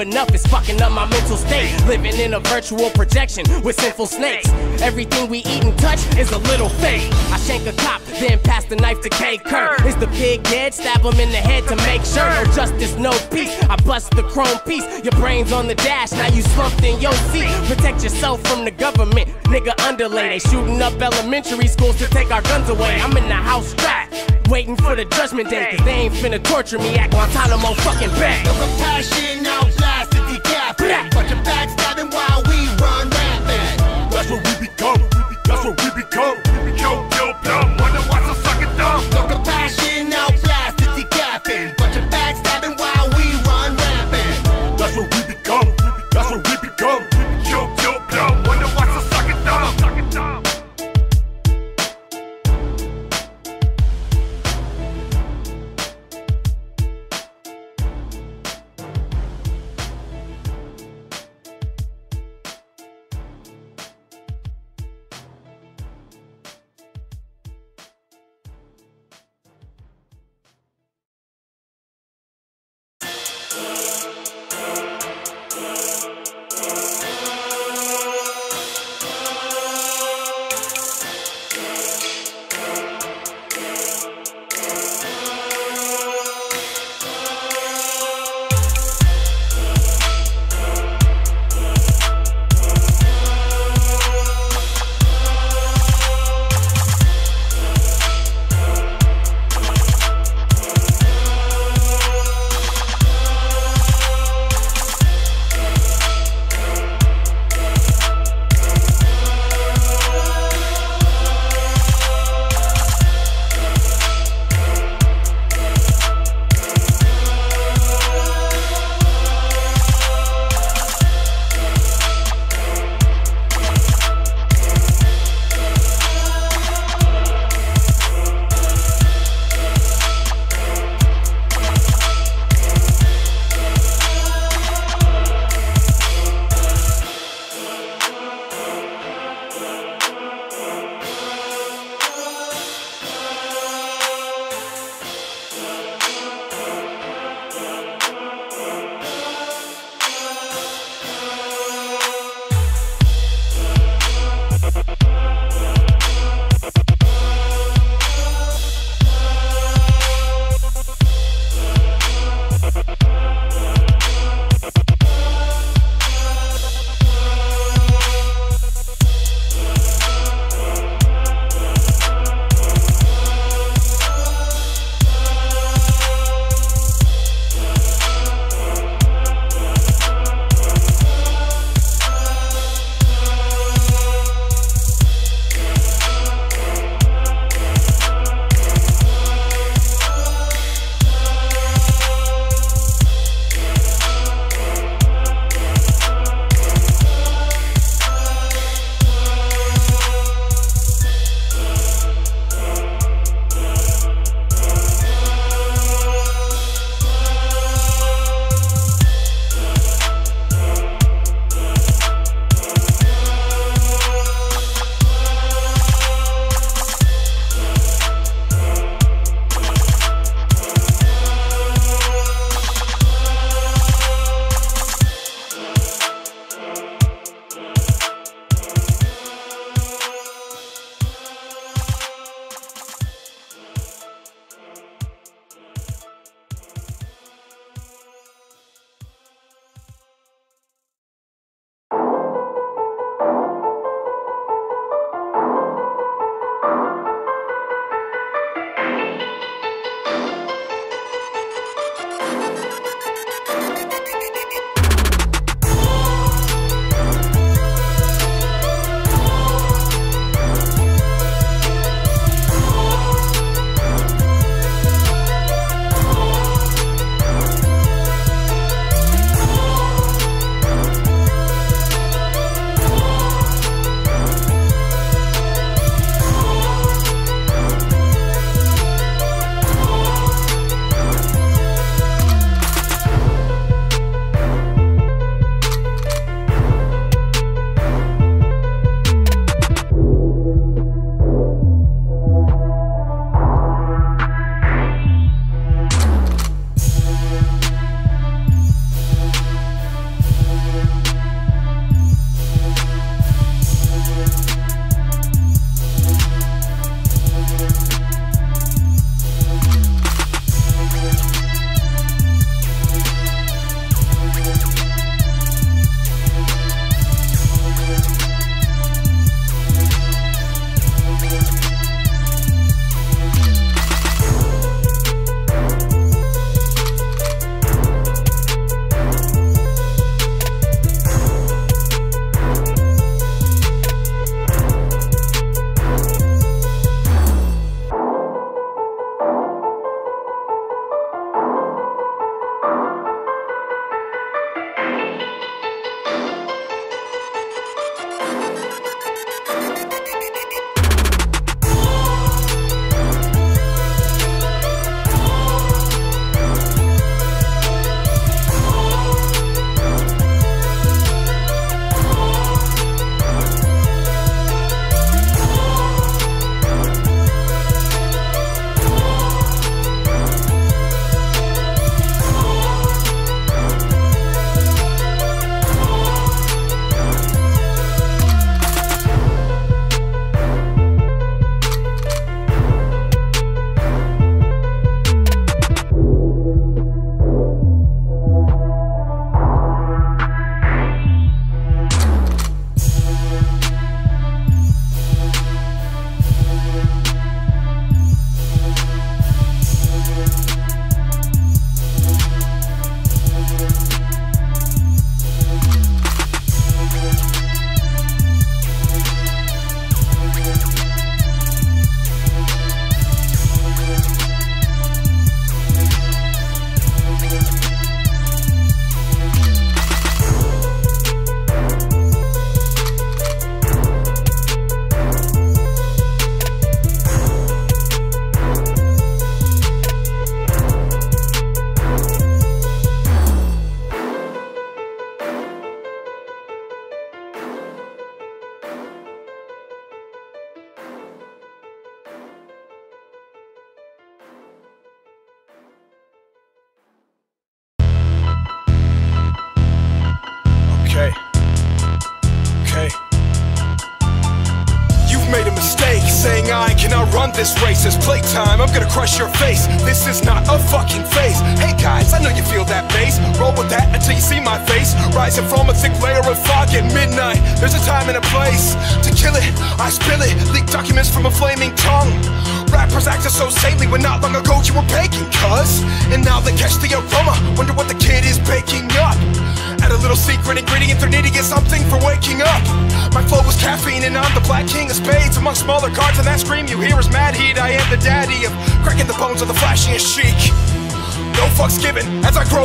enough is fucking up my mental state. Living in a virtual projection with sinful snakes. Everything we eat and touch is a little fake. I shank a cop, then pass the knife to K. Kurt. Is the pig dead? Stab him in the head to make sure. No justice, no peace. I bust the chrome piece. Your brain's on the dash, now you slumped in your seat. Protect yourself from the government, nigga underlay. They shooting up elementary schools to take our guns away. I'm in the house trapped waiting for the judgment day. Cause they ain't finna torture me at Guantanamo fucking bay. No compassion, no blasting ECAP. Bunch of backstabbing while we run rampant. That's what we become. That's what we become. We become.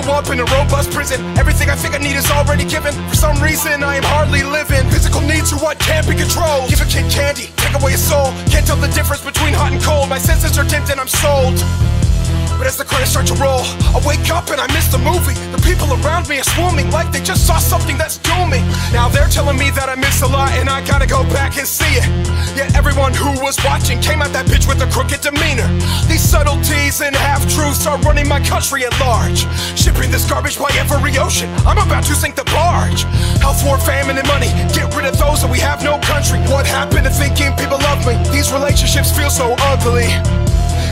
Grow up in a robust prison. Everything I think I need is already given. For some reason, I am hardly living. Physical needs are what can't be controlled. Give a kid candy, take away his soul. Can't tell the difference between hot and cold. My senses are dimmed and I'm sold. But as the credits start to roll, I wake up and I miss the movie. The people around me are swarming like they just saw something that's dooming. Now they're telling me that I miss a lot and I gotta go back and see it. Yet everyone who was watching came out that bitch with a crooked demeanor. These subtleties and half truths are running my country at large. Shipping this garbage by every ocean. I'm about to sink the barge. Health war, famine, and money. Get rid of those and we have no country. What happened to thinking people love me? These relationships feel so ugly.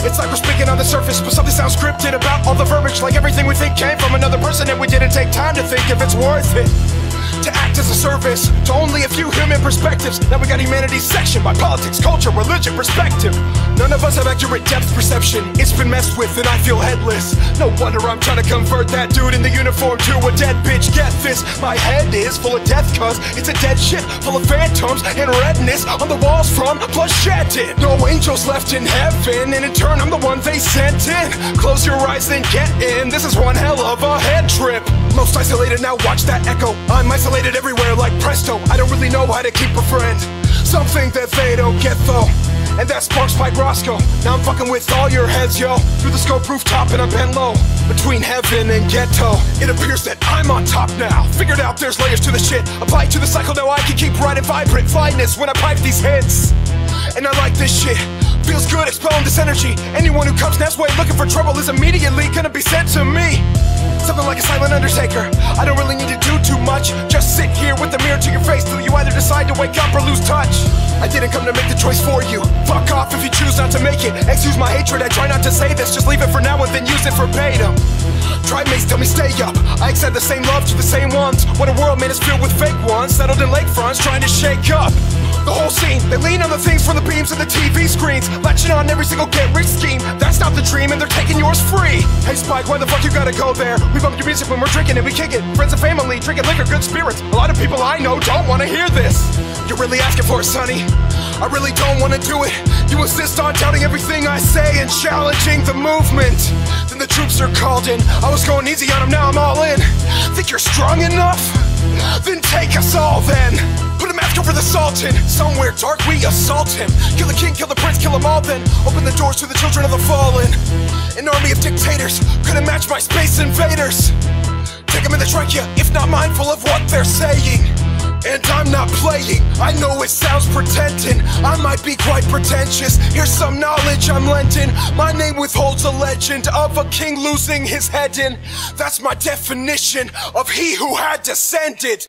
It's like we're speaking on the surface, but something sounds scripted about all the verbiage. Like everything we think came from another person, and we didn't take time to think if it's worth it. To act as a service to only a few human perspectives. Now we got humanity's section by politics, culture, religion, perspective. None of us have accurate depth perception. It's been messed with, and I feel headless. No wonder I'm trying to convert that dude in the uniform to a dead bitch. Get this, my head is full of death, cuz it's a dead ship full of phantoms and redness on the walls from bloodshed. No angels left in heaven, and in turn, I'm the one they sent in. Close your eyes and get in. This is one hell of a head trip. Most isolated now, watch that echo. I'm isolated everywhere like presto. I don't really know how to keep a friend. Something that they don't get though. And that sparks Mike Roscoe. Now I'm fucking with all your heads, yo. Through the scope rooftop and I'm bent low. Between heaven and ghetto. It appears that I'm on top now. Figured out there's layers to the shit. Apply to the cycle, now I can keep riding vibrant fineness when I pipe these hits. And I like this shit. Feels good expelling this energy. Anyone who comes Nest way looking for trouble is immediately gonna be sent to me. Something like a silent undertaker. I don't really need to do too much. Just sit here with the mirror to your face till you either decide to wake up or lose touch. I didn't come to make the choice for you. Fuck off if you choose not to make it. Excuse my hatred, I try not to say this. Just leave it for now and then use it verbatim. Trimates tell me stay up. I extend the same love to the same ones. What a world, man, is filled with fake ones. Settled in lakefronts, trying to shake up. The whole scene, they lean on the things from the beams of the TV screens. Latching on every single get rich scheme. That's not the dream, and they're taking yours free. Hey Spike, why the fuck you gotta go there? We bump your music when we're drinking and we kick it. Friends and family, drinking liquor, good spirits. A lot of people I know don't wanna hear this. You're really asking for it, sonny. I really don't wanna do it. You insist on doubting everything I say and challenging the movement. Then the troops are called in. I was going easy on them, now I'm all in. Think you're strong enough? Then take us all then. Put a mask over the Sultan. Somewhere dark we assault him. Kill the king, kill the prince, kill them all then. Open the doors to the children of the fallen. An army of dictators couldn't match my space invaders. Take them in the trachea, if not mindful of what they're saying. And I'm not playing, I know it sounds pretending I might be quite pretentious, here's some knowledge I'm lending My name withholds a legend of a king losing his head in That's my definition of he who had descended